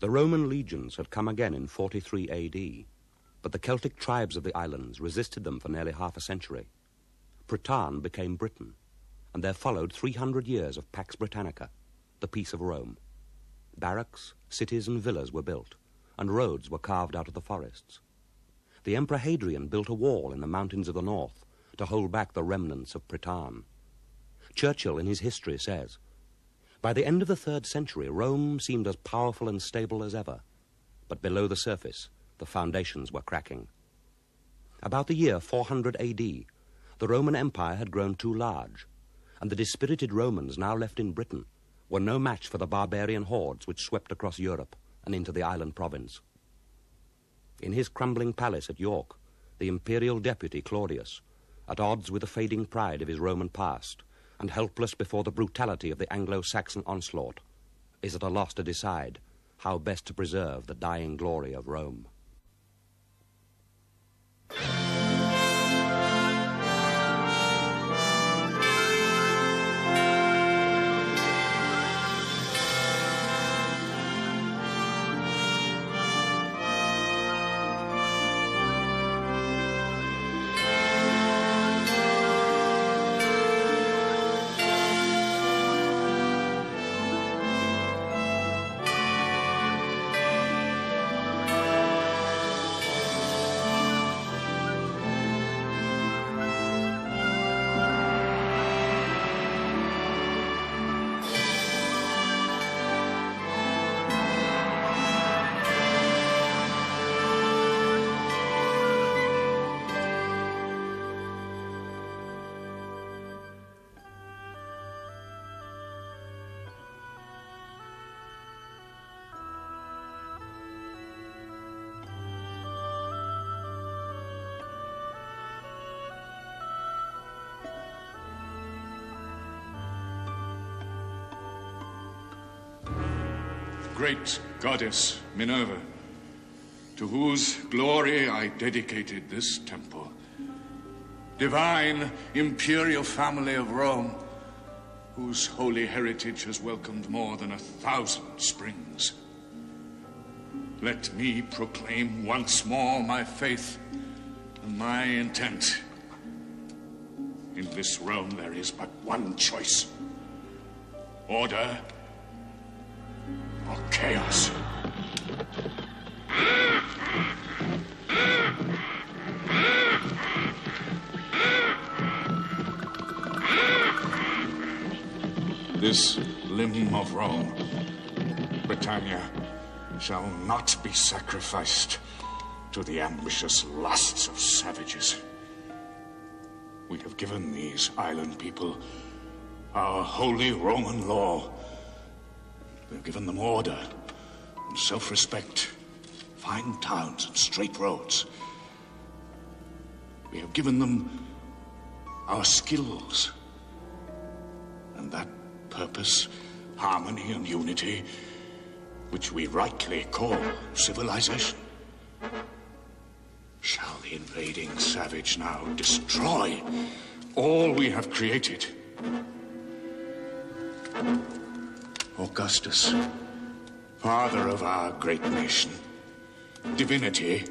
The Roman legions had come again in 43 AD, but the Celtic tribes of the islands resisted them for nearly half a century. Britain became Britain, and there followed 300 years of Pax Britannica, the peace of Rome. Barracks, cities, and villas were built, and roads were carved out of the forests. The Emperor Hadrian built a wall in the mountains of the north to hold back the remnants of Britain. Churchill, in his history, says, By the end of the third century, Rome seemed as powerful and stable as ever, but below the surface, the foundations were cracking. About the year 400 AD, the Roman Empire had grown too large, and the dispirited Romans now left in Britain were no match for the barbarian hordes which swept across Europe and into the island province. In his crumbling palace at York, the imperial deputy Claudius, at odds with the fading pride of his Roman past, and helpless before the brutality of the Anglo-Saxon onslaught, is at a loss to decide how best to preserve the dying glory of Rome. Great goddess Minerva, to whose glory I dedicated this temple. Divine imperial family of Rome, whose holy heritage has welcomed more than a thousand springs. Let me proclaim once more my faith and my intent. In this realm there is but one choice. Order or chaos. This limb of Rome, Britannia, shall not be sacrificed to the ambitious lusts of savages. We have given these island people our holy Roman law Given them order and self-respect, fine towns and straight roads. We have given them our skills. And that purpose, harmony and unity, which we rightly call civilization. Shall the invading savage now destroy all we have created? Augustus, father of our great nation, divinity,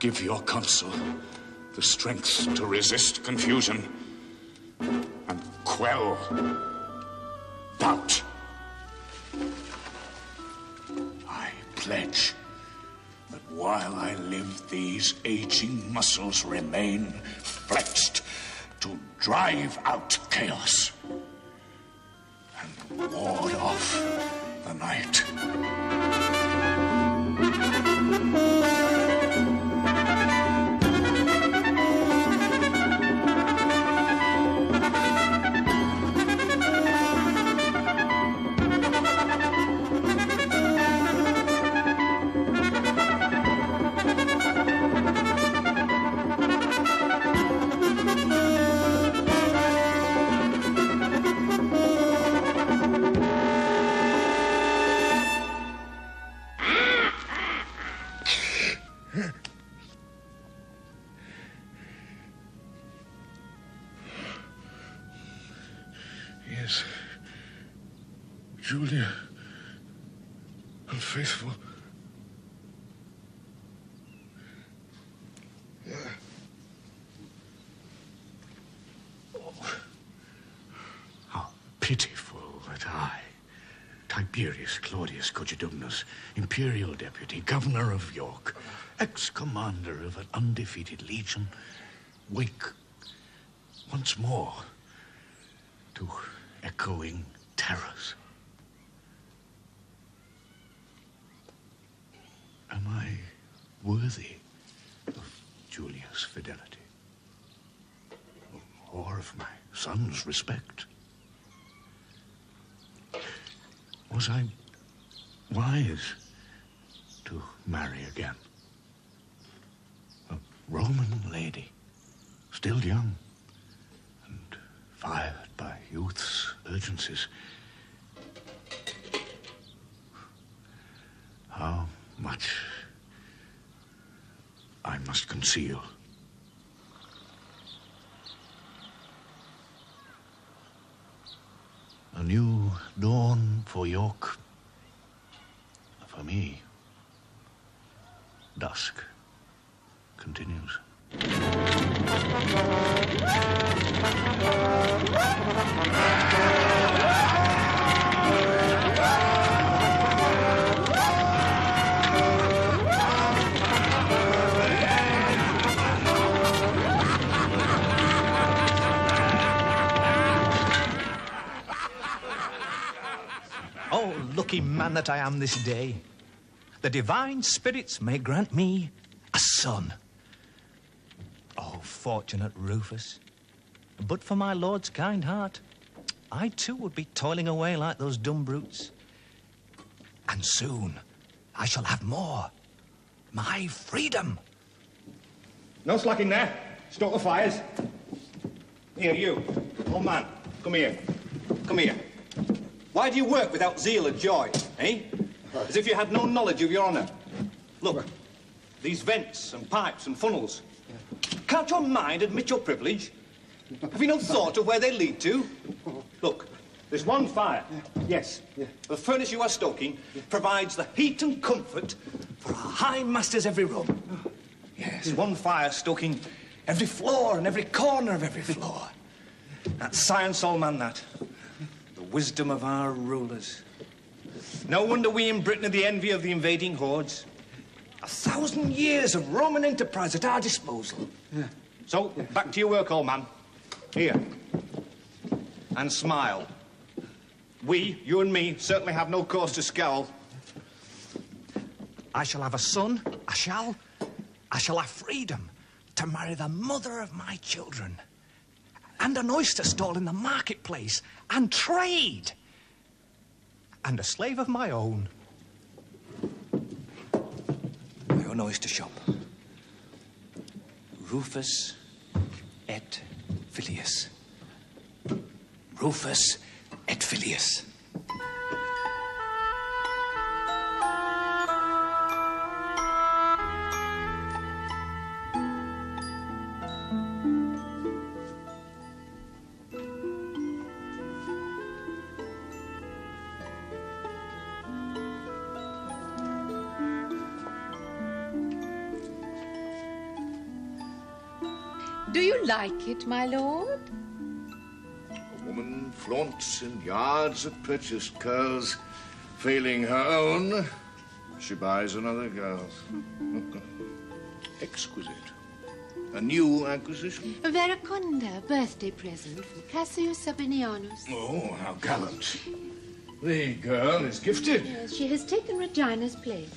give your consul the strength to resist confusion and quell doubt. I pledge that while I live, these aging muscles remain flexed to drive out chaos ward off the night. eyes. Julia, unfaithful. Oh, how pitiful that I, Tiberius Claudius Cogidubnus, imperial deputy, governor of York, ex-commander of an undefeated legion, wake once more to echoing terrors. Am I worthy of Julia's fidelity? Or of my son's respect? Was I wise to marry again? A Roman lady, still young and fired by youth's urgencies. How much I must conceal. A new dawn for York. For me, dusk continues. Oh, lucky man that I am this day. The divine spirits may grant me a son. Oh, fortunate Rufus. But for my lord's kind heart, I too would be toiling away like those dumb brutes. And soon I shall have more. My freedom. No slacking there. Stoke the fires. Here, you. Old man, come here. Come here. Why do you work without zeal or joy, eh? As if you had no knowledge of your honour. Look, these vents and pipes and funnels. Can't your mind admit your privilege? Have you no thought of where they lead to? Look, there's one fire. Yes. The furnace you are stoking provides the heat and comfort for our high masters' every room. Yes, one fire stoking every floor and every corner of every floor. That's science, old man, that. The wisdom of our rulers. No wonder we in Britain are the envy of the invading hordes. A thousand years of Roman enterprise at our disposal. Yeah. So, back to your work, old man. Here. And smile. We, you and me, certainly have no cause to scowl. I shall have a son. I shall. I shall have freedom to marry the mother of my children. And an oyster stall in the marketplace. And trade. And a slave of my own. Own oyster shop. Rufus et Filius. Rufus et Filius. It, my lord? A woman flaunts in yards of purchased curls. Failing her own, she buys another girl's. Exquisite. A new acquisition. A Verecunda birthday present from Cassius Sabinianus. Oh, how gallant. The girl is gifted. Yes, she has taken Regina's place.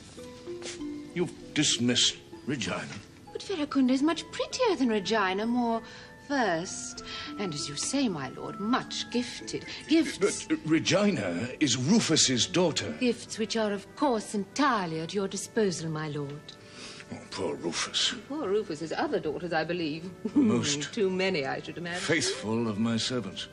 You've dismissed Regina. But Verecunda is much prettier than Regina, more versed. And as you say, my lord, much gifted. Gifts. But uh, Regina is Rufus's daughter. Gifts which are, of course, entirely at your disposal, my lord. Oh, poor Rufus. Poor Rufus's other daughters, I believe. Most. Too many, I should imagine. Faithful of my servants.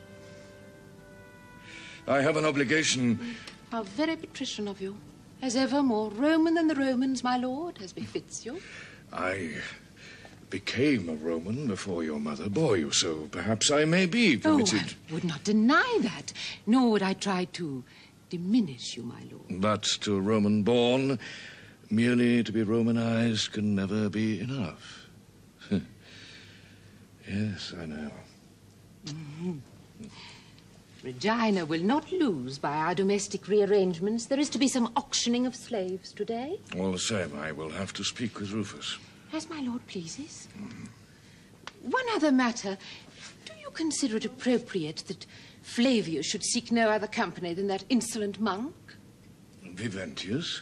I have an obligation. How very patrician of you. As ever, more Roman than the Romans, my lord, as befits you. I became a Roman before your mother bore you, so perhaps I may be oh, permitted... Oh. I would not deny that, nor would I try to diminish you, my lord. But to a Roman born, merely to be Romanized can never be enough. yes, I know. Mm-hmm. Regina will not lose by our domestic rearrangements. There is to be some auctioning of slaves today. All the same, I will have to speak with Rufus. As my lord pleases. One other matter. Do you consider it appropriate that Flavius should seek no other company than that insolent monk? Viventius?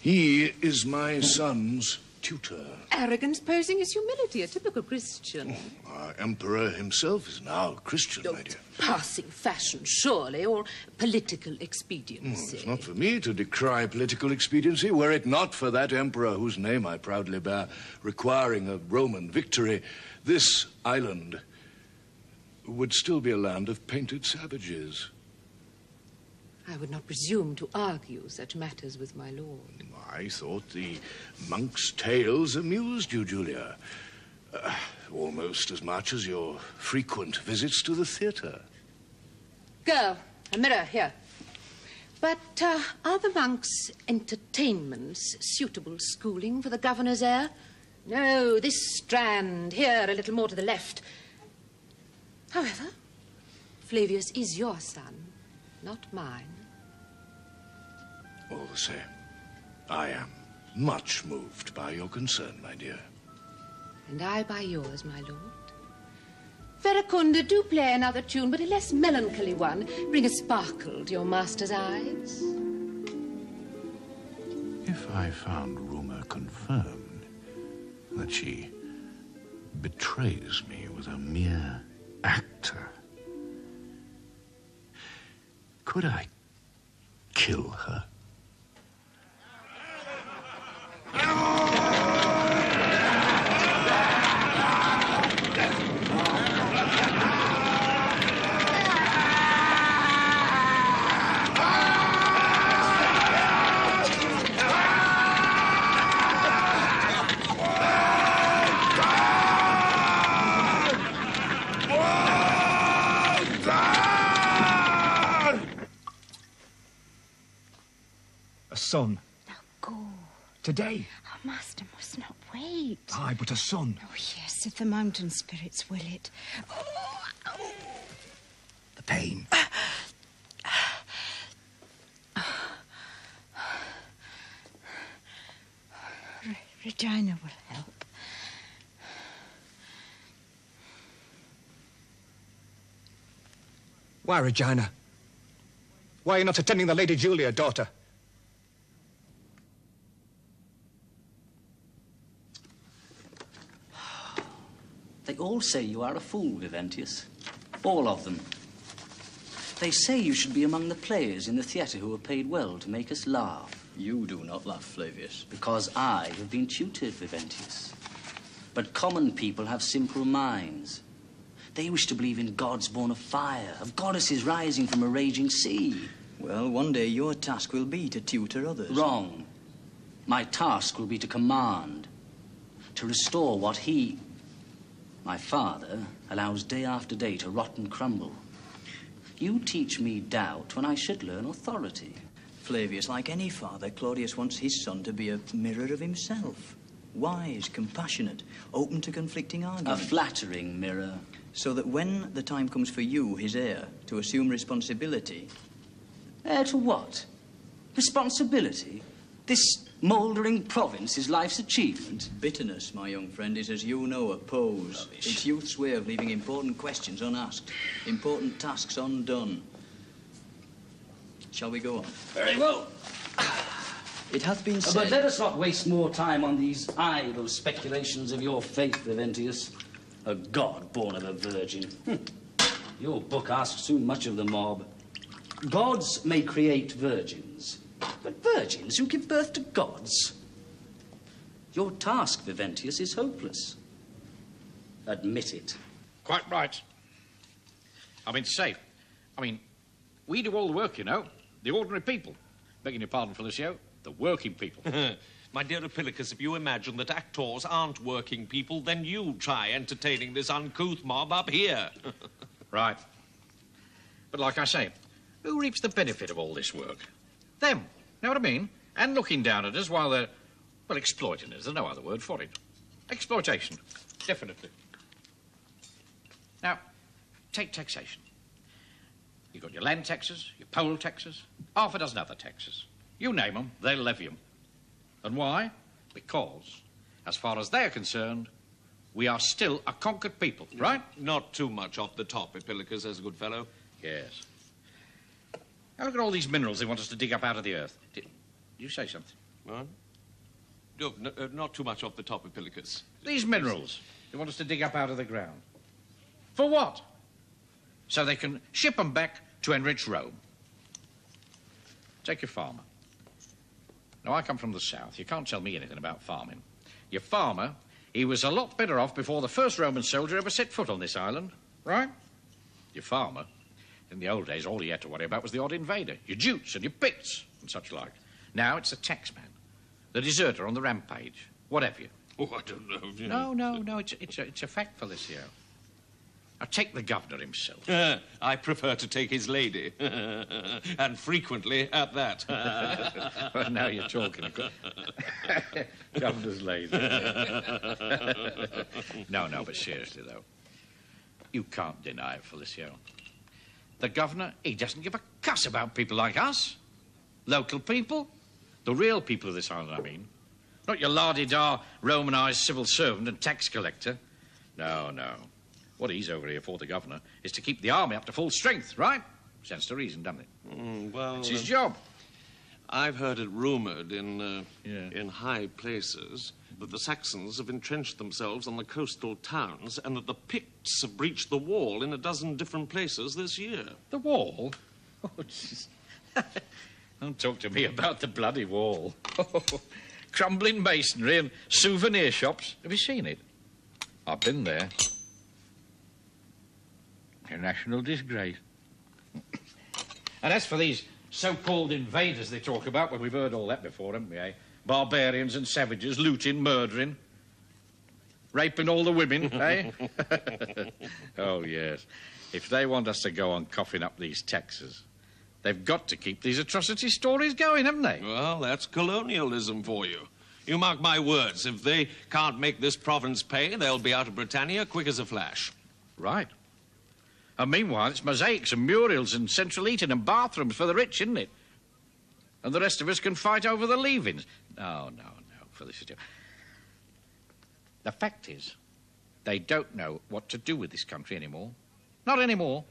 He is my son's tutor. Arrogance posing as humility, a typical Christian. Oh, our emperor himself is now a Christian, my dear. Passing fashion, surely, or political expediency. Hmm, it's not for me to decry political expediency, were it not for that emperor whose name I proudly bear, requiring a Roman victory, this island would still be a land of painted savages. I would not presume to argue such matters with my lord. I thought the monk's tales amused you, Julia. Uh, almost as much as your frequent visits to the theater. Girl, a mirror here. But uh, are the monks' entertainments suitable schooling for the governor's heir? No, this strand, here a little more to the left. However, Flavius is your son, not mine. All the same, I am much moved by your concern, my dear. And I by yours, my lord. Verecunda, do play another tune, but a less melancholy one. Bring a sparkle to your master's eyes. If I found rumor confirmed that she betrays me with a mere actor, could I kill her? Today. Our master must not wait. Aye, but a son. Oh, yes, if the mountain spirits will it. The pain. Regina will help. Why, Regina? Why are you not attending the Lady Julia, daughter? They all say you are a fool, Viventius. All of them. They say you should be among the players in the theatre who are paid well to make us laugh. You do not laugh, Flavius. Because I have been tutored, Viventius. But common people have simple minds. They wish to believe in gods born of fire, of goddesses rising from a raging sea. Well, one day your task will be to tutor others. Wrong. My task will be to command, to restore what he, my father, allows day after day to rot and crumble. You teach me doubt when I should learn authority. Flavius, like any father, Claudius wants his son to be a mirror of himself. Wise, compassionate, open to conflicting arguments. A flattering mirror. so that when the time comes for you, his heir, to assume responsibility, Heir to what? Responsibility? This mouldering province is life's achievement. bitterness, my young friend, is, as you know, a pose. Rubbish. It's youth's way of leaving important questions unasked, important tasks undone. Shall we go on? Very well. It hath been said... But let us not waste more time on these idle speculations of your faith, Viventius. A god born of a virgin. Hm. Your book asks too much of the mob. Gods may create virgins, but virgins who give birth to gods. Your task, Viventius, is hopeless. Admit it. Quite right. I mean to say, I mean, we do all the work, you know. The ordinary people. Begging your pardon, Felicio, the working people. My dear Apillicus, if you imagine that actors aren't working people, then you try entertaining this uncouth mob up here. right. But like I say, Who reaps the benefit of all this work? Them. Know what I mean? And looking down at us while they're, well, exploiting us. There's no other word for it. Exploitation. Definitely. Now, take taxation. You've got your land taxes, your poll taxes, half a dozen other taxes. You name them, they'll levy them. And why? Because, as far as they're concerned, we are still a conquered people, right? Not too much off the top, Epilicus, as a good fellow. Yes. Now look at all these minerals they want us to dig up out of the earth. Did you say something? What? No, no, uh, not too much off the top, of Epilicus. These minerals they want us to dig up out of the ground. For what? So they can ship them back to enrich Rome. Take your farmer. Now, I come from the south. You can't tell me anything about farming. Your farmer, he was a lot better off before the first Roman soldier ever set foot on this island, right? Your farmer, in the old days, all he had to worry about was the odd invader, your Jutes and your Picts and such like. Now it's the taxman, the deserter on the rampage, what have you. Oh, I don't know. you No, no, no, it's, it's, a, it's a fact, Felicio. Now, take the governor himself. Uh, I prefer to take his lady. and frequently at that. well, now you're talking. Governor's lady. no, no, but seriously, though. You can't deny it, Felicio. The governor, he doesn't give a cuss about people like us. Local people. The real people of this island, I mean. Not your la-di-da Romanized civil servant and tax collector. No, no. What he's over here for, the governor, is to keep the army up to full strength, right? Stands to reason, doesn't it? Mm, well, It's his uh, job. I've heard it rumoured in, uh, in high places that the Saxons have entrenched themselves on the coastal towns and that the Picts have breached the wall in a dozen different places this year. The wall? Oh, jeez. Don't talk to me about the bloody wall. Crumbling masonry and souvenir shops. Have you seen it? I've been there. A national disgrace. and as for these so-called invaders they talk about, well, we've heard all that before, haven't we, eh? Barbarians and savages, looting, murdering, raping all the women, eh? oh, yes. If they want us to go on coughing up these taxes, they've got to keep these atrocity stories going, haven't they? Well, that's colonialism for you. You mark my words, if they can't make this province pay, they'll be out of Britannia quick as a flash. Right. And meanwhile, it's mosaics and murals and central heating and bathrooms for the rich, isn't it? And the rest of us can fight over the leavings. Oh, no, no, no, Felicity. The fact is, they don't know what to do with this country anymore. Not anymore.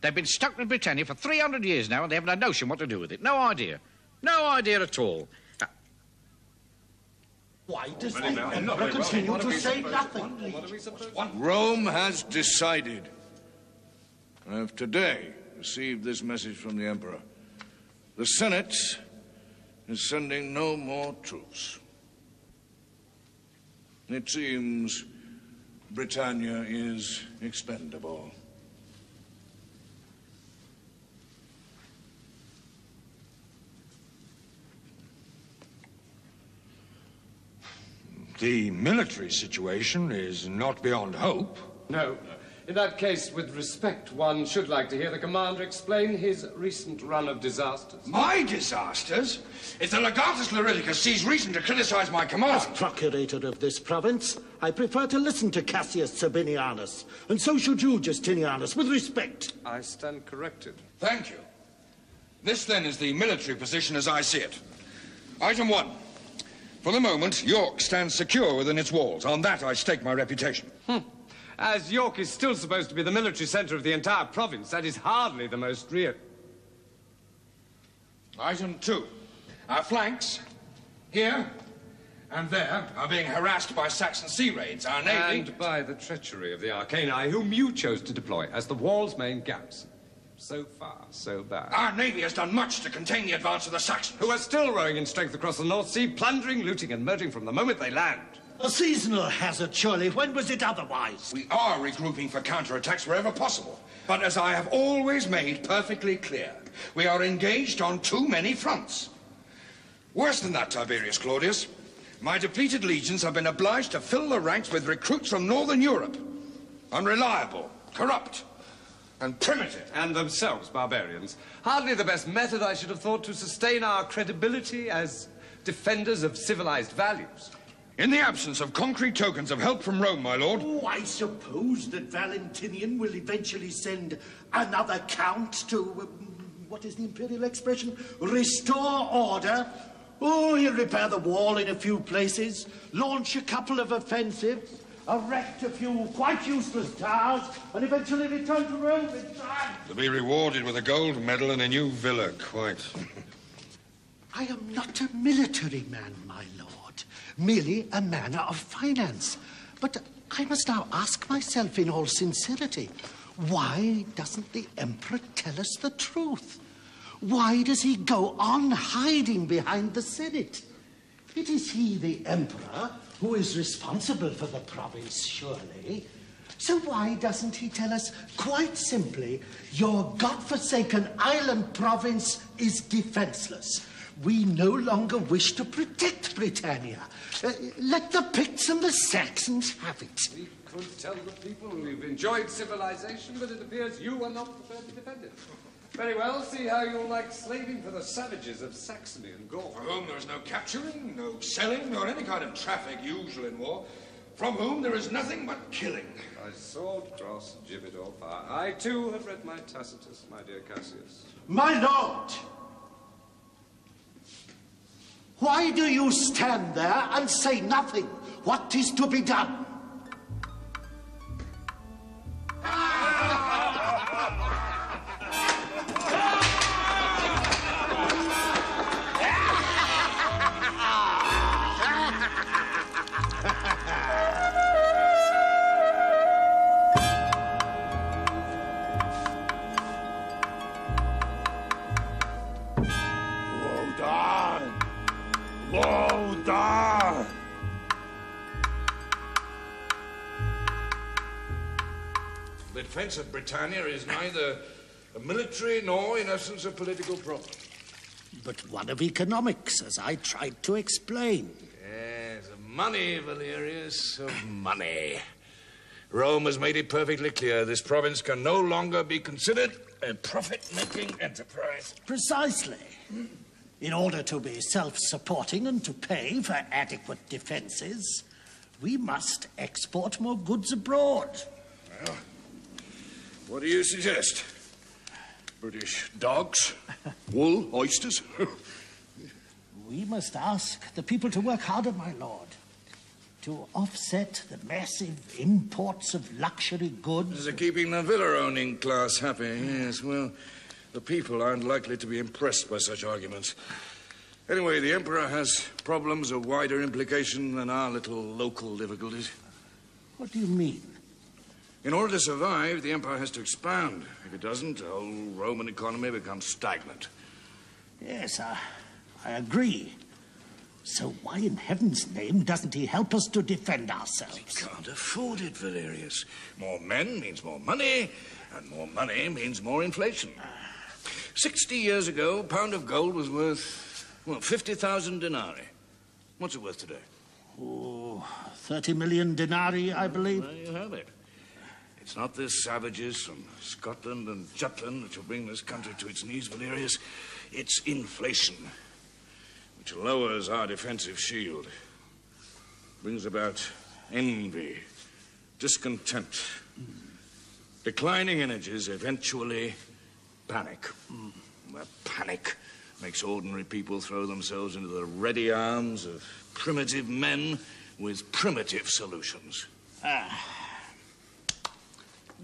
They've been stuck with Britannia for 300 years now, and they haven't a notion what to do with it. No idea. No idea at all. Uh, Why does the Emperor continue to say nothing? Rome has decided. I have today received this message from the Emperor. The Senate is sending no more troops. It seems Britannia is expendable. The military situation is not beyond hope. No. In that case, with respect, one should like to hear the commander explain his recent run of disasters. My disasters? If the legatus Lyricus sees reason to criticize my command. As procurator of this province, I prefer to listen to Cassius Sabinianus, and so should you, Justinianus, with respect. I stand corrected. Thank you. This, then, is the military position as I see it. Item one. For the moment, York stands secure within its walls. On that, I stake my reputation. Hmm. As York is still supposed to be the military centre of the entire province, that is hardly the most real. Item two. Our flanks, here and there, are being harassed by Saxon sea raids. Our navy... And by the treachery of the Arcani, whom you chose to deploy as the wall's main garrison. So far, so bad. Our navy has done much to contain the advance of the Saxons. Who are still rowing in strength across the North Sea, plundering, looting, and murdering from the moment they land. A seasonal hazard, surely. When was it otherwise? We are regrouping for counterattacks wherever possible. But as I have always made perfectly clear, we are engaged on too many fronts. Worse than that, Tiberius Claudius. My depleted legions have been obliged to fill the ranks with recruits from Northern Europe. Unreliable, corrupt, and primitive. And themselves barbarians. Hardly the best method, I should have thought, to sustain our credibility as defenders of civilized values. In the absence of concrete tokens of help from Rome, my lord. Oh, I suppose that Valentinian will eventually send another count to, um, what is the imperial expression? Restore order. Oh, he'll repair the wall in a few places, launch a couple of offensives, erect a few quite useless towers, and eventually return to Rome in time. To be rewarded with a gold medal and a new villa, quite. I am not a military man, my lord, merely a man of finance. But I must now ask myself in all sincerity, why doesn't the Emperor tell us the truth? Why does he go on hiding behind the Senate? It is he, the Emperor, who is responsible for the province, surely. So why doesn't he tell us quite simply, your godforsaken island province is defenseless? We no longer wish to protect Britannia. Uh, let the Picts and the Saxons have it. We could tell the people we've enjoyed civilization, but it appears you are not prepared to defend it. Very well, see how you'll like slaving for the savages of Saxony and Gaul. For whom there is no capturing, no selling, nor any kind of traffic usual in war. From whom there is nothing but killing. By sword, cross, gibbet, or fire. I too have read my Tacitus, my dear Cassius. My lord! Why do you stand there and say nothing? What is to be done? Of Britannia is neither a military nor, in essence, a political problem. But one of economics, as I tried to explain. Yes, of money, Valerius, of money. Rome has made it perfectly clear this province can no longer be considered a profit-making enterprise. Precisely. In order to be self supporting and to pay for adequate defenses, we must export more goods abroad. Well, what do you suggest? British dogs? Wool? Oysters? We must ask the people to work harder, my lord, to offset the massive imports of luxury goods. They're keeping the villa-owning class happy, yes. Well, the people aren't likely to be impressed by such arguments. Anyway, the Emperor has problems of wider implication than our little local difficulties. What do you mean? In order to survive, the Empire has to expand. If it doesn't, the whole Roman economy becomes stagnant. Yes, I, I agree. So why in heaven's name doesn't he help us to defend ourselves? We can't afford it, Valerius. More men means more money, and more money means more inflation. Sixty years ago, a pound of gold was worth, well, 50,000 denarii. What's it worth today? Oh, 30 million denarii, I believe. There you have it. It's not the savages from Scotland and Jutland that will bring this country to its knees, Valerius. It's inflation, which lowers our defensive shield, brings about envy, discontent, declining energies, eventually panic. That panic makes ordinary people throw themselves into the ready arms of primitive men with primitive solutions. Ah.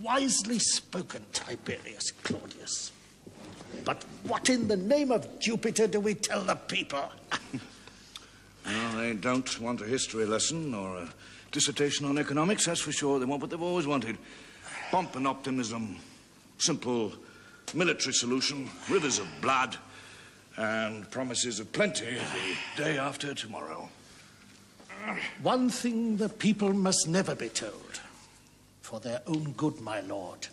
Wisely spoken, Tiberius Claudius. But what in the name of Jupiter do we tell the people? Well, they don't want a history lesson or a dissertation on economics, that's for sure. They want what they've always wanted pomp and optimism, simple military solution, rivers of blood, and promises of plenty the day after tomorrow. One thing the people must never be told, for their own good, my lord,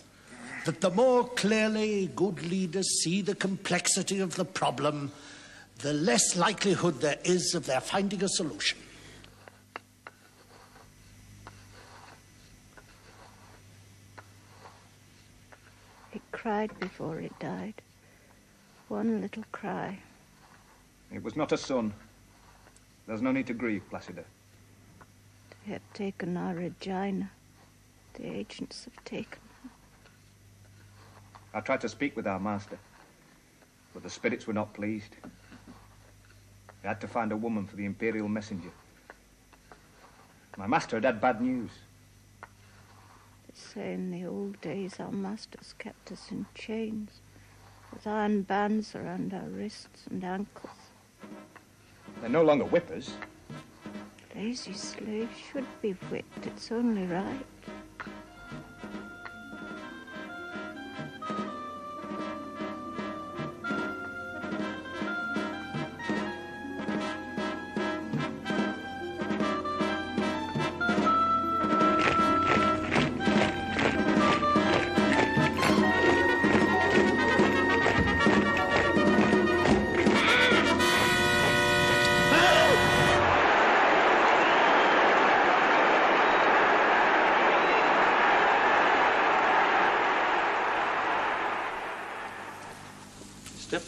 that the more clearly good leaders see the complexity of the problem, the less likelihood there is of their finding a solution. It cried before it died. One little cry. It was not a son. There's no need to grieve, Placido. They have taken our Regina. The agents have taken her. I tried to speak with our master, but the spirits were not pleased. They had to find a woman for the Imperial messenger. My master had had bad news. They say in the old days our masters kept us in chains with iron bands around our wrists and ankles. They're no longer whippers. Lazy slaves should be whipped. It's only right.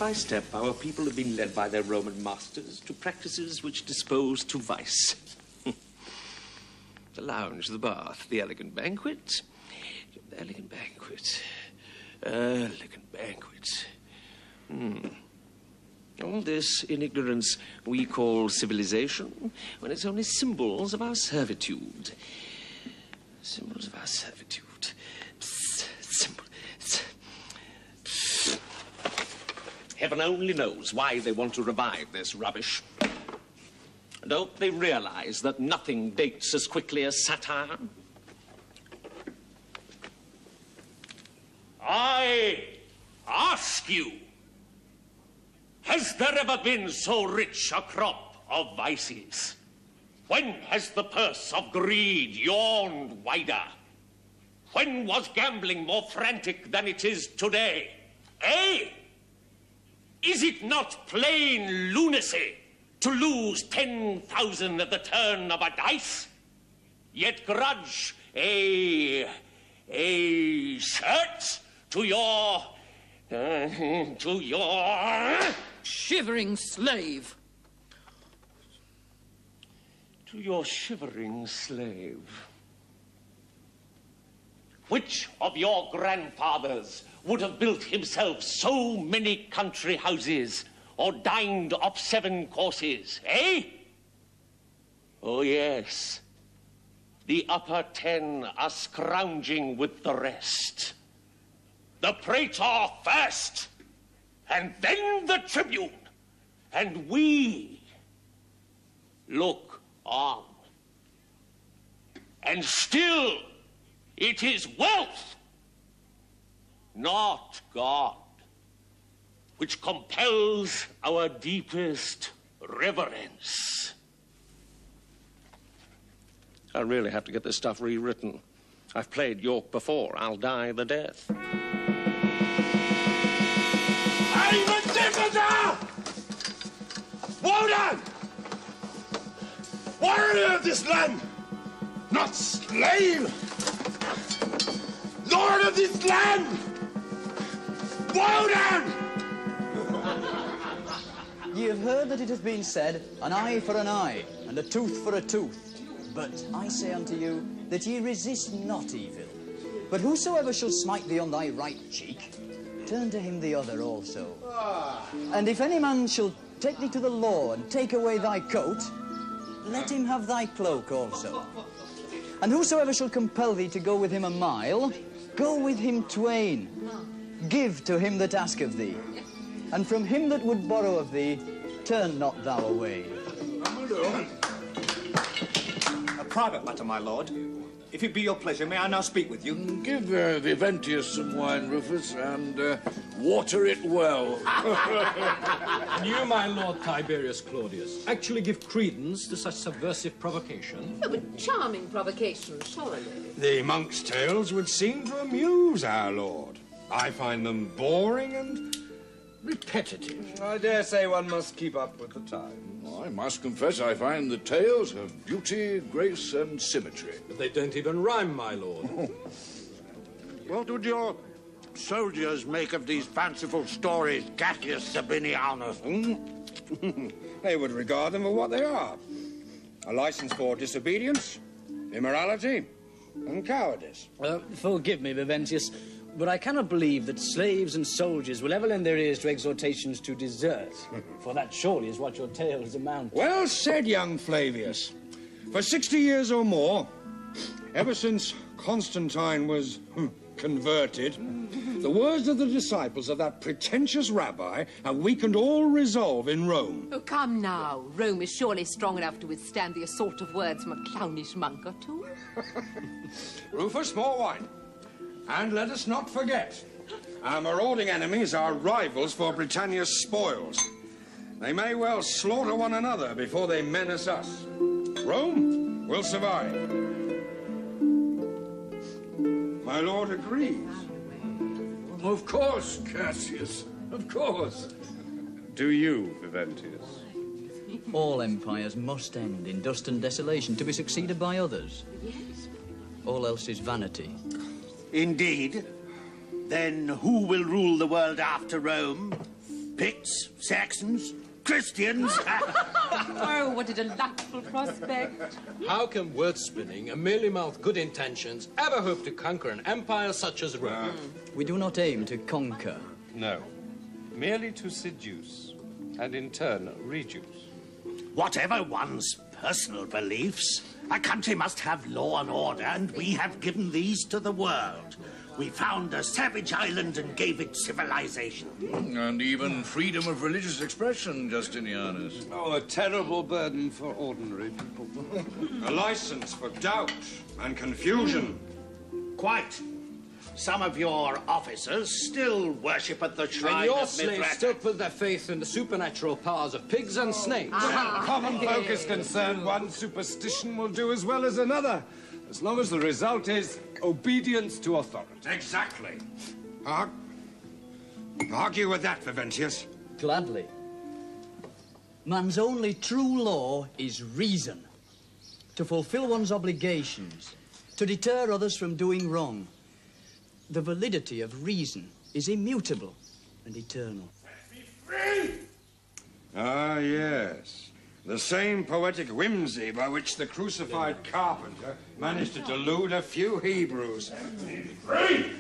By step, our people have been led by their Roman masters to practices which dispose to vice. the lounge, the bath, the elegant banquet. The elegant banquet. Elegant banquet. Hmm. All this in ignorance we call civilization, when it's only symbols of our servitude. Symbols of our servitude. Heaven only knows why they want to revive this rubbish. Don't they realize that nothing dates as quickly as satire? I ask you, has there ever been so rich a crop of vices? When has the purse of greed yawned wider? When was gambling more frantic than it is today? Eh? Is it not plain lunacy to lose 10,000 at the turn of a dice? Yet grudge a. a shirt to your. Uh, to your. Shivering slave. to your shivering slave. Which of your grandfathers would have built himself so many country houses or dined off seven courses, eh? Oh, yes. The upper ten are scrounging with the rest. The praetor first, and then the tribune, and we look on. And still, it is wealth, not God, which compels our deepest reverence. I really have to get this stuff rewritten. I've played York before. I'll die the death. I'm a Jupiter! Woden! Warrior of this land! Not slave! Lord of this land! Woden! Ye have heard that it hath been said, An eye for an eye, and a tooth for a tooth. But I say unto you, that ye resist not evil. But whosoever shall smite thee on thy right cheek, turn to him the other also. And if any man shall take thee to the law and take away thy coat, let him have thy cloak also. And whosoever shall compel thee to go with him a mile, go with him twain. Give to him that ask of thee, and from him that would borrow of thee, turn not thou away. A private matter, my lord. If it be your pleasure, may I now speak with you? Give uh, the Viventius some wine, Rufus, and uh, water it well. And you, my Lord Tiberius Claudius, actually give credence to such subversive provocation? Oh, but charming provocation, surely. The monk's tales would seem to amuse our lord. I find them boring and repetitive. I dare say one must keep up with the times. I must confess I find the tales have beauty, grace, and symmetry. But they don't even rhyme, my lord. What would your soldiers make of these fanciful stories, Cassius Sabinianus? Hmm? they would regard them for what they are. A license for disobedience, immorality, and cowardice. Uh, forgive me, Viventius, but I cannot believe that slaves and soldiers will ever lend their ears to exhortations to desert. for that surely is what your tales amount to. Well said, young Flavius. For 60 years or more, ever since Constantine was hmm, converted, the words of the disciples of that pretentious rabbi have weakened all resolve in Rome. Oh, come now. Rome is surely strong enough to withstand the assault of words from a clownish monk or two. Rufus, more wine. And let us not forget, our marauding enemies are rivals for Britannia's spoils. They may well slaughter one another before they menace us. Rome will survive. My lord agrees. Of course, Cassius. Of course. Do you, Viventius? All empires must end in dust and desolation to be succeeded by others. Yes. All else is vanity. Indeed. Then who will rule the world after Rome? Picts, Saxons, Christians? oh, what a delightful prospect. How can word spinning and merely mouth good intentions ever hope to conquer an empire such as Rome? Mm. We do not aim to conquer. No. Merely to seduce, and in turn reduce. Whatever one's personal beliefs, a country must have law and order, and we have given these to the world. We found a savage island and gave it civilization. And even freedom of religious expression, Justinianus. Oh, a terrible burden for ordinary people. A license for doubt and confusion. Quite. Some of your officers still worship at the shrine And your of slaves Mithras. still put their faith in the supernatural powers of pigs and snakes. Ah. Where common folk is concerned, one superstition will do as well as another, as long as the result is obedience to authority. Exactly. Arg- argue with that, Viventius. Gladly. Man's only true law is reason. To fulfill one's obligations, to deter others from doing wrong. The validity of reason is immutable and eternal. Ah, yes. The same poetic whimsy by which the crucified carpenter managed to delude a few Hebrews. We free!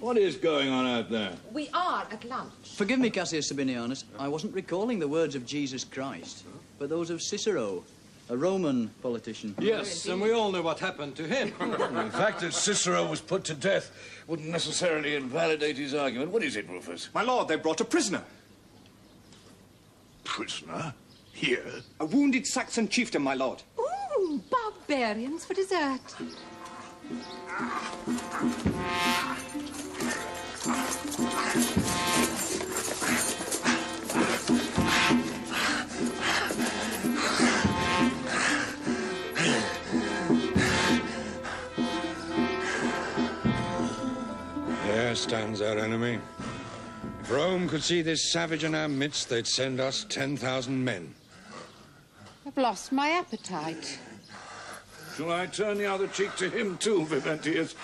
What is going on out there? We are at lunch. Forgive me, Cassius Sabinianus. I wasn't recalling the words of Jesus Christ, but those of Cicero, a Roman politician. Yes, and we all know what happened to him. the fact that Cicero was put to death wouldn't necessarily invalidate his argument. What is it, Rufus? My lord, they brought a prisoner. Prisoner? Here? A wounded Saxon chieftain, my lord. Ooh, barbarians for dessert. There stands our enemy. If Rome could see this savage in our midst, they'd send us 10,000 men. I've lost my appetite. Shall I turn the other cheek to him too, Viventius?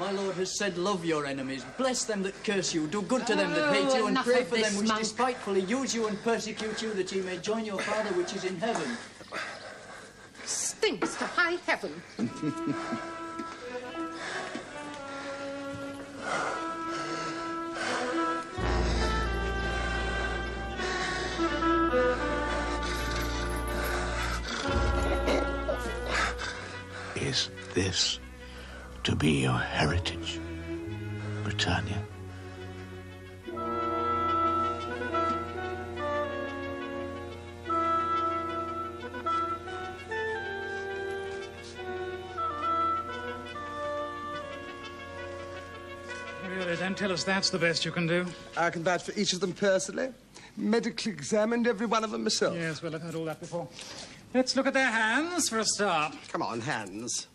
My lord has said, Love your enemies, bless them that curse you, do good to them that hate Oh, you, and pray for them which monk. despitefully use you and persecute you, that ye may join your Father which is in heaven. Stinks to high heaven. Is this to be your heritage, Britannia? Really, don't tell us that's the best you can do. I can vouch for each of them personally. Medically examined every one of them myself. Yes, well, I've heard all that before. Let's look at their hands for a start. Come on, hands.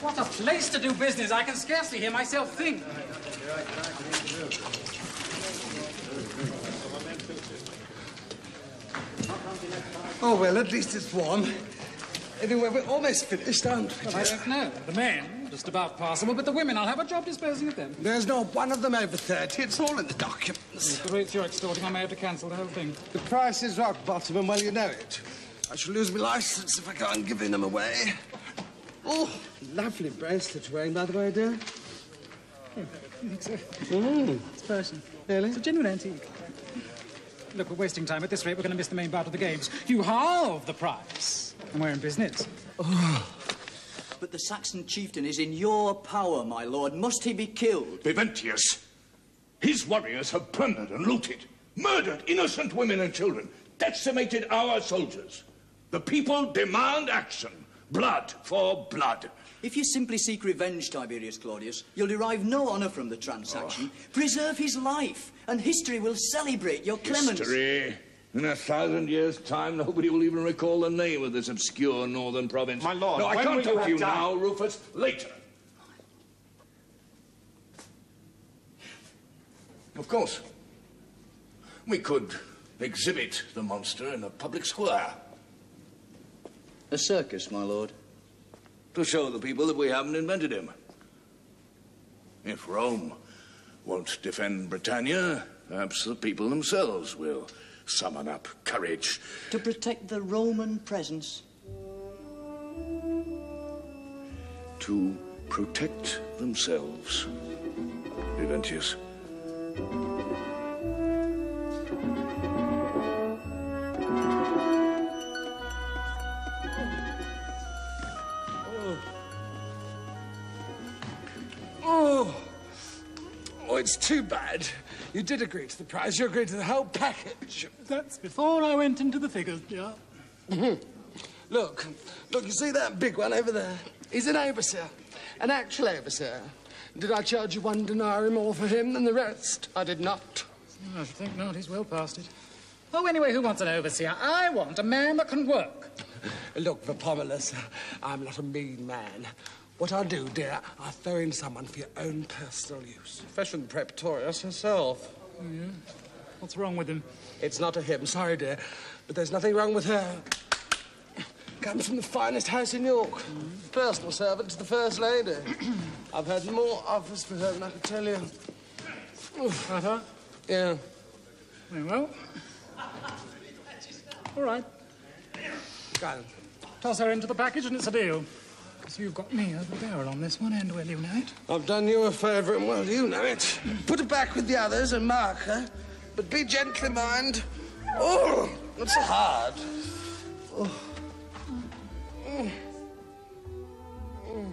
What a place to do business. I can scarcely hear myself think. Oh, well, at least it's warm. Anyway, we're almost finished, aren't we? Well, I don't know. The men, just about possible, but the women, I'll have a job disposing of them. There's not one of them over 30. It's all in the documents. The rates you're extorting, I may have to cancel the whole thing. The price is rock bottom, and well, you know it. I shall lose my license if I can't give them away. Oh, lovely bracelet you're wearing, by the way, dear. It's, a, Mm. it's Persian. Really? It's a genuine antique. Look, we're wasting time. At this rate, we're going to miss the main part of the games. You halve the price, and we're in business. But the Saxon chieftain is in your power, my lord. Must he be killed? Viventius, his warriors have plundered and looted, murdered innocent women and children, decimated our soldiers. The people demand action. Blood for blood. If you simply seek revenge, Tiberius Claudius, you'll derive no honour from the transaction. Oh. Preserve his life, and history will celebrate your clemency. History. In a thousand years' time, nobody will even recall the name of this obscure northern province. My lord, no, I when can't will talk to you done? now, Rufus. Later. Of course. We could exhibit the monster in a public square A circus, my lord. to show the people that we haven't invented him. If Rome won't defend Britannia, perhaps the people themselves will summon up courage. To protect the Roman presence. to protect themselves. Viventius. Oh. Oh, it's too bad. You did agree to the price. You agreed to the whole package. That's before I went into the figures, yeah. Mhm. Look, look, you see that big one over there? He's an overseer, an actual overseer. Did I charge you one denarii more for him than the rest? I did not. I should think not. He's well past it. Oh, anyway, who wants an overseer? I want a man that can work. Look, Verpomulus, I'm not a mean man. What I'll do, dear, I'll throw in someone for your own personal use. Fashion Pretorius herself. Oh, yeah? What's wrong with him? It's not a him, sorry, dear, but there's nothing wrong with her. Comes from the finest house in York. Personal servant to the First Lady. I've had more offers for her than I could tell you. Uh-huh. Yeah. Very well. All right. Go on. Toss her into the package and it's a deal. Because you've got me over the barrel on this one, and well, you know it. I've done you a favour, and well, you know it. Put her back with the others and mark her, but be gently, mind. Oh, not so hard. Oh. Mm. Mm.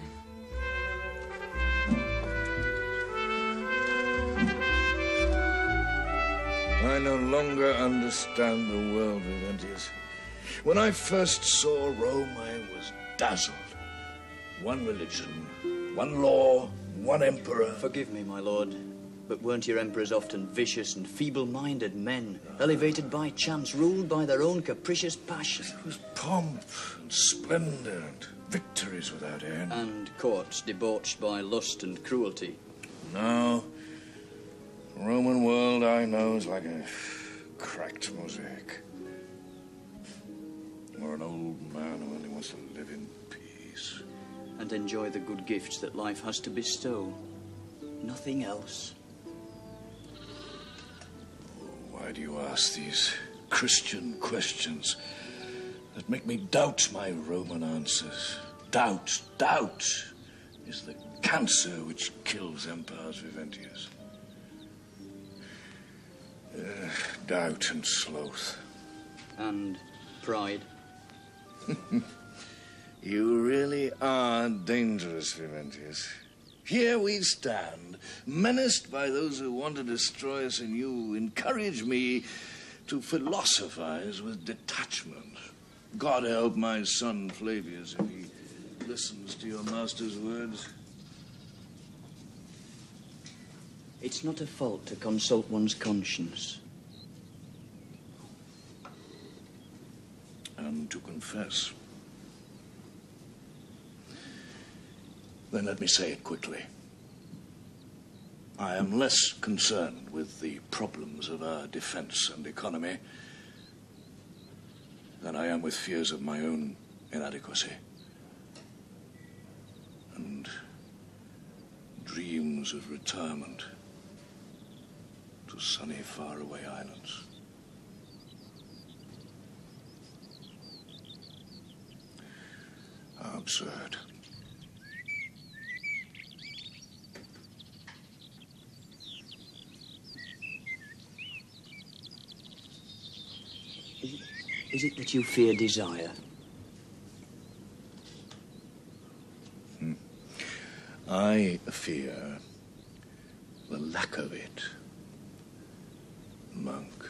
I no longer understand the world, Viventius. When I first saw Rome, I was dazzled. One religion, one law, one emperor. Forgive me, my lord, but weren't your emperors often vicious and feeble-minded men, elevated by chance, ruled by their own capricious passion? It was pomp and splendor and victories without end. And courts debauched by lust and cruelty. No. The Roman world I know is like a cracked mosaic. Or an old man who only wants to live in. And enjoy the good gifts that life has to bestow. Nothing else. Why do you ask these Christian questions that make me doubt my Roman answers? Doubt, doubt is the cancer which kills empires, Viventius. Uh, doubt and sloth. And pride. You really are dangerous, Viventius. Here we stand, menaced by those who want to destroy us, and you encourage me to philosophize with detachment. God help my son Flavius if he listens to your master's words. It's not a fault to consult one's conscience. and to confess. Then let me say it quickly. I am less concerned with the problems of our defense and economy than I am with fears of my own inadequacy and dreams of retirement to sunny, faraway islands. Absurd. Is it, is it that you fear desire? Hmm. I fear the lack of it, monk.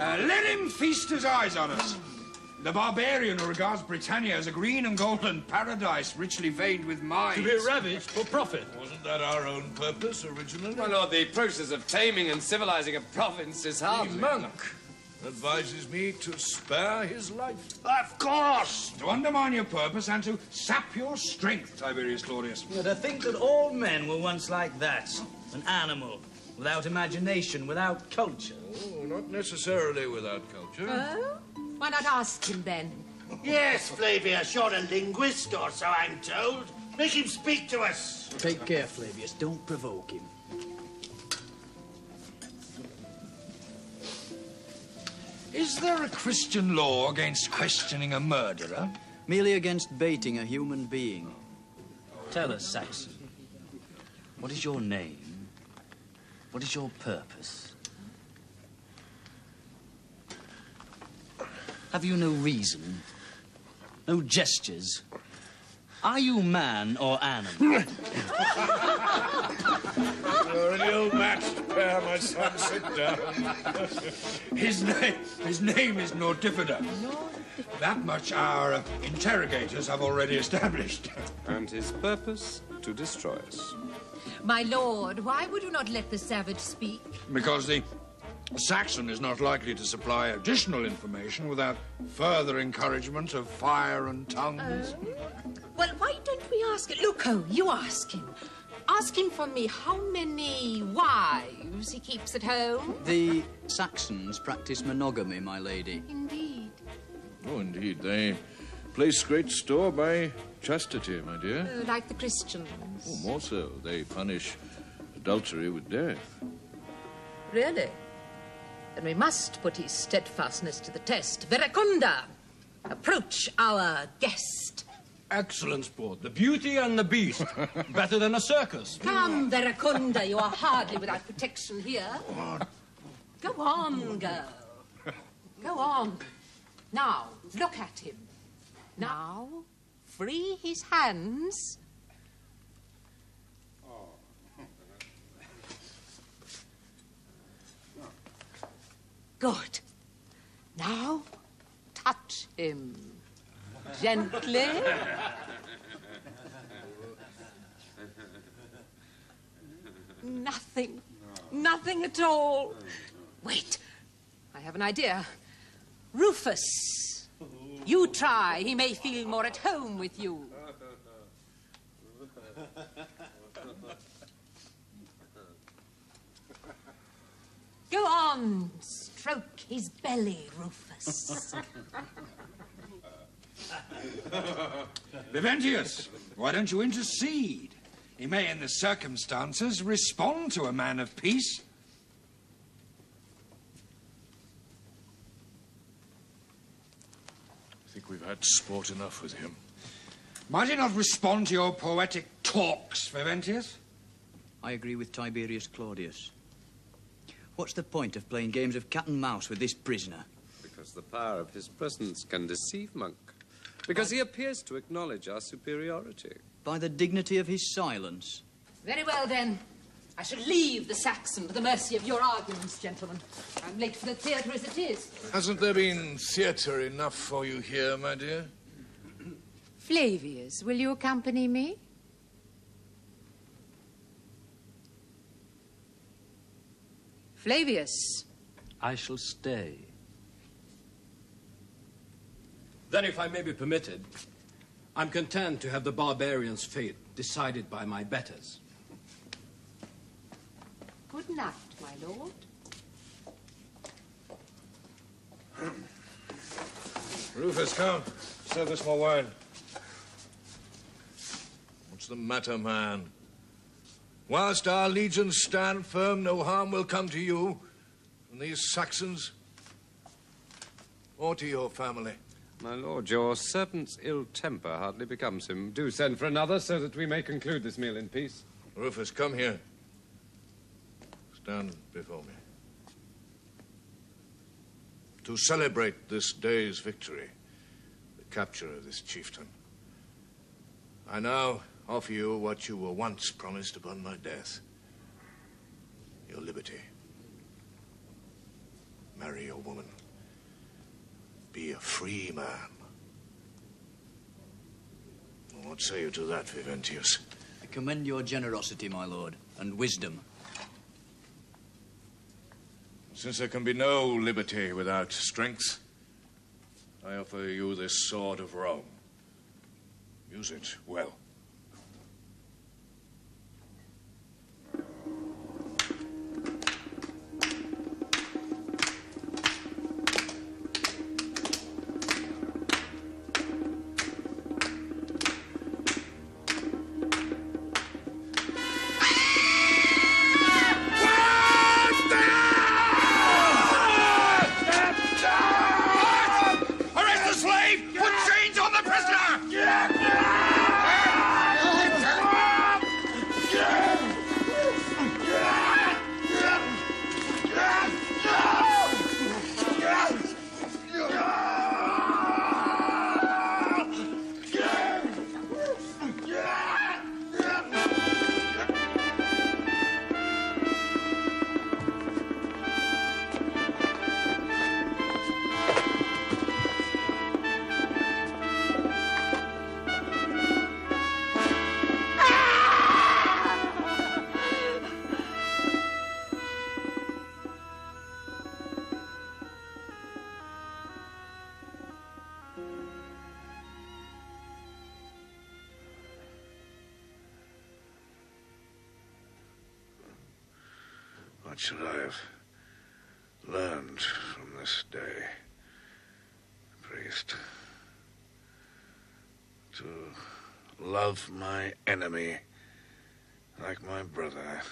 Uh, let him feast his eyes on us. The barbarian who regards Britannia as a green and golden paradise richly veined with mines. To be ravaged for profit. Wasn't that our own purpose originally? My lord, the process of taming and civilizing a province is hardly... The monk advises me to spare his life. Of course! To undermine your purpose and to sap your strength, Tiberius Claudius. Yeah, to think that all men were once like that. An animal, without imagination, without culture. Oh, not necessarily without culture. Oh? Why not ask him then? Yes, Flavius, you're a linguist, or so I'm told. Make him speak to us. Take care, Flavius. Don't provoke him. Is there a Christian law against questioning a murderer? Merely against baiting a human being. Tell us, Saxon. What is your name? What is your purpose? Have you no reason? No gestures? Are you man or animal? You're an ill-matched pair, my son. Sit down. His name, his name is Nordifider. That much our uh, interrogators have already established. And his purpose to destroy us. My lord, why would you not let the savage speak? Because the Saxon is not likely to supply additional information without further encouragement of fire and tongues. Well, why don't we ask it? Luco, you ask him. Ask him for me how many wives he keeps at home. The Saxons practice monogamy, my lady. Indeed. Oh, indeed. They place great store by chastity, my dear. Uh, like the Christians. Oh, more so. They punish adultery with death. Really? Then we must put his steadfastness to the test. Verecunda, approach our guest. Excellent sport. The beauty and the beast. Better than a circus. Come, Verecunda, you are hardly without protection here. Go on, girl. Go on. Now, look at him. Now, free his hands. Good. Now, touch him. Gently. Nothing. Nothing at all. Wait. I have an idea. Rufus. You try. He may feel more at home with you. Go on. Stroke his belly, Rufus. Viventius, why don't you intercede? He may, in the circumstances, respond to a man of peace. I think we've had sport enough with him. Might he not respond to your poetic talks, Viventius? I agree with Tiberius Claudius. What's the point of playing games of cat and mouse with this prisoner? Because the power of his presence can deceive Monk. Because he appears to acknowledge our superiority. By the dignity of his silence. Very well, then. I shall leave the Saxon to the mercy of your arguments, gentlemen. I'm late for the theatre as it is. Hasn't there been theatre enough for you here, my dear? Flavius, will you accompany me? Flavius. I shall stay. Then, if I may be permitted, I'm content to have the barbarian's fate decided by my betters. Good night, my lord. Rufus, come. Serve us more wine. What's the matter, man? Whilst our legions stand firm, no harm will come to you and these Saxons or to your family. My lord, your servant's ill temper hardly becomes him. Do send for another so that we may conclude this meal in peace. Rufus, come here. Stand before me. To celebrate this day's victory, the capture of this chieftain, I now offer you what you were once promised upon my death your liberty. Marry your woman. Be a free man. What say you to that, Viventius? I commend your generosity, my lord, and wisdom. Since there can be no liberty without strength, I offer you this sword of Rome. Use it well. What should I have learned from this day, priest? To love my enemy like my brother.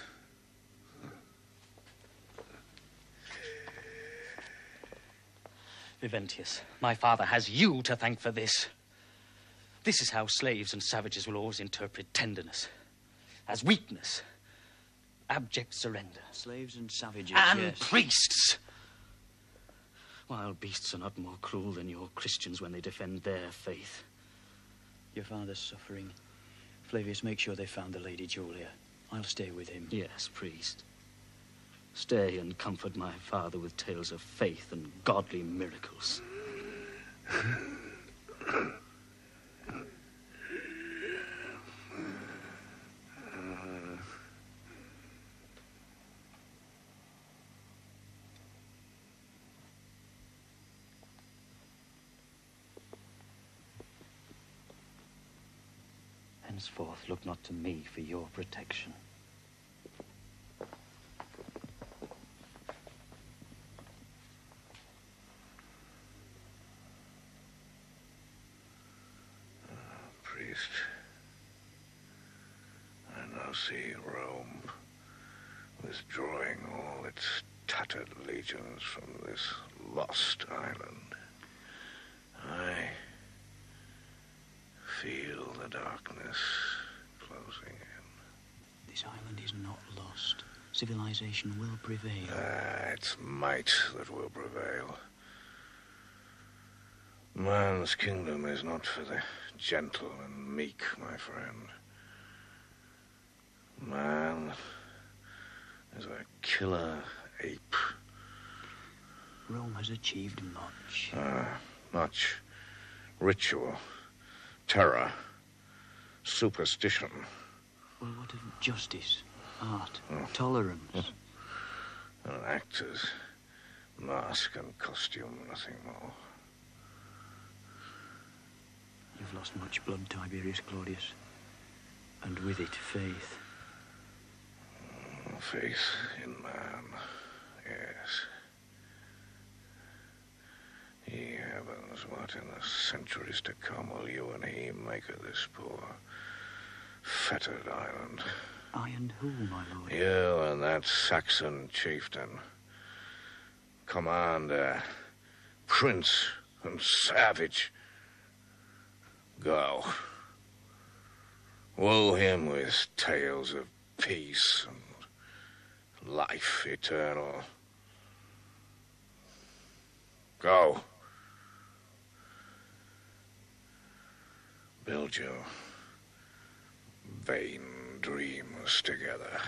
Viventius, my father has you to thank for this. This is how slaves and savages will always interpret tenderness as weakness, abject surrender. Slaves and savages, and yes. priests. Wild beasts are not more cruel than your Christians when they defend their faith. Your father's suffering. Flavius, make sure they found the Lady Julia. I'll stay with him. Yes, priest. Stay and comfort my father with tales of faith and godly miracles. Henceforth, look not to me for your protection. Ah, priest, I now see Rome withdrawing all its tattered legions from this lost island. I the darkness closing in. This island is not lost. Civilization will prevail. Ah, it's might that will prevail. Man's kingdom is not for the gentle and meek, my friend. Man is a killer ape. Rome has achieved much. Uh, much ritual, terror, superstition. Well, what of justice, art, tolerance? Hmm. And actors, mask and costume, nothing more. You've lost much blood, Tiberius Claudius. And with it, faith. Faith in man, yes. Ye heavens, what in the centuries to come will you and he make of this poor, fettered island? I and who, my lord? You and that Saxon chieftain, commander, prince, and savage. Go. Woo him with tales of peace and life eternal. Go. Build your vain dreams together.